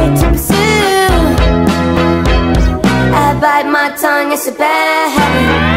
way to pursue. I bite my tongue, it's a bad habit.